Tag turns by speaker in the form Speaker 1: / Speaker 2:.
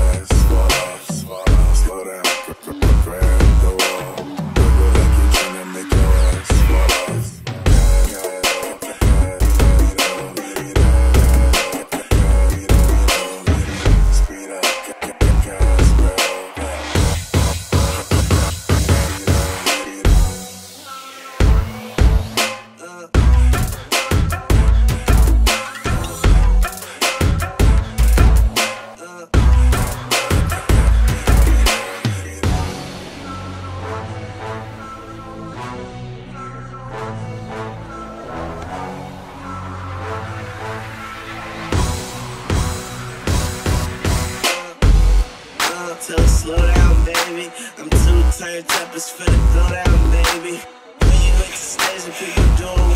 Speaker 1: eyes.
Speaker 2: So slow down, baby. I'm too turned up, it's for the go down, baby. When you hit the stage and people doing